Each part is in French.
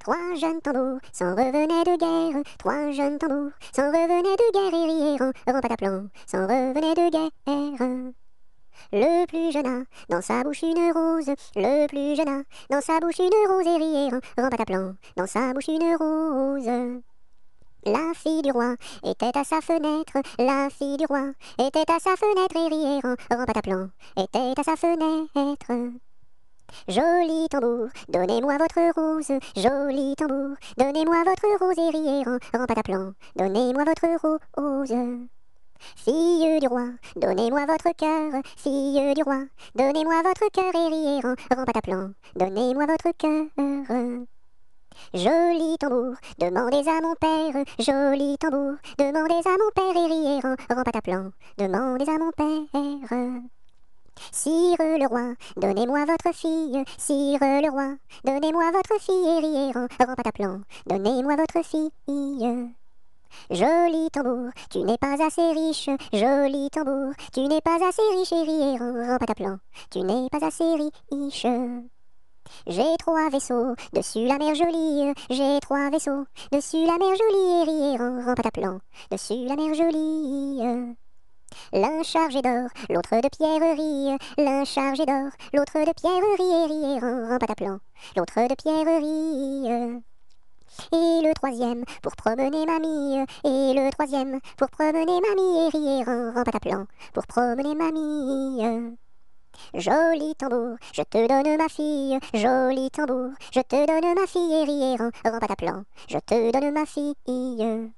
Trois jeunes tambours s'en revenaient de guerre. Trois jeunes tambours s'en revenaient de guerre et rièrent en pataplan, s'en revenaient de guerre. Le plus jeune a dans sa bouche une rose, le plus jeune a dans sa bouche une rose et rièrent en pataplan, dans sa bouche une rose. La fille du roi était à sa fenêtre, la fille du roi était à sa fenêtre et rièrent en pataplan, était à sa fenêtre. Joli tambour, donnez-moi votre rose, joli tambour, donnez-moi votre rose. Et pataplan, donnez-moi votre rose. Fille du roi, donnez-moi votre cœur, fille du roi, donnez-moi votre cœur. Et pataplan, donnez-moi votre cœur. Joli tambour, demandez à mon père, joli tambour, demandez à mon père. Et pataplan, demandez à mon père. Sire le roi, donnez-moi votre fille, sire le roi, donnez-moi votre fille et riez en pataplan, donnez-moi votre fille. Joli tambour, tu n'es pas assez riche, joli tambour, tu n'es pas assez riche et riez en pataplan, tu n'es pas assez riche. J'ai trois vaisseaux, dessus la mer jolie, j'ai trois vaisseaux, dessus la mer jolie et riez en pataplan, dessus la mer jolie. L'un chargé d'or, l'autre de pierrerie, l'un chargé d'or, l'autre de pierrerie et en pataplan, l'autre de pierrerie. Et le troisième pour promener mamie, et le troisième pour promener mamie. Et rier en pataplan, pour promener mamie. Joli tambour, je te donne ma fille, joli tambour, je te donne ma fille. Et rier en pataplan, je te donne ma fille.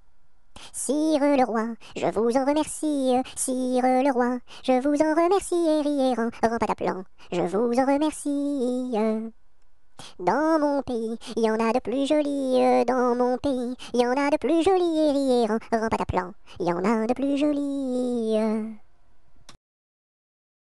Sire le roi, je vous en remercie, sire le roi, je vous en remercie, et riez en pataplan, je vous en remercie. Dans mon pays, il y en a de plus jolis, dans mon pays, il y en a de plus jolis, et riez en pataplan, il y en a de plus jolis.